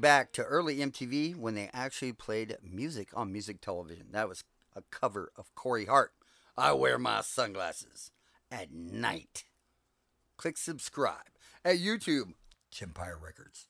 back to early MTV when they actually played music on music television. That was a cover of Corey Hart. I wear my sunglasses at night. Click subscribe at YouTube, Chimpire Records.